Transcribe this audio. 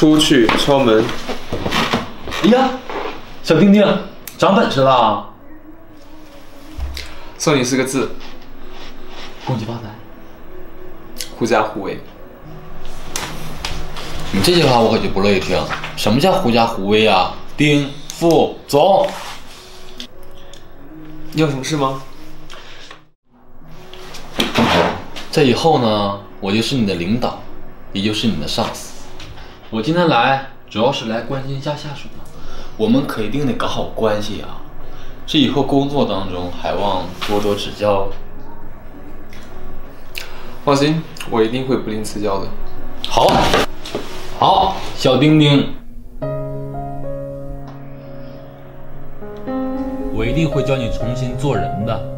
出去敲门。哎呀，小丁丁，长本事了，送你四个字：恭喜发财。狐假虎威。你这句话我可就不乐意听。什么叫狐假虎威啊？丁副总，你有什么事吗？这以后呢，我就是你的领导，也就是你的上司。我今天来主要是来关心一下下属的，我们可一定得搞好关系啊！这以后工作当中还望多多指教。放心，我一定会不吝赐教的。好，好，小丁丁，我一定会教你重新做人的。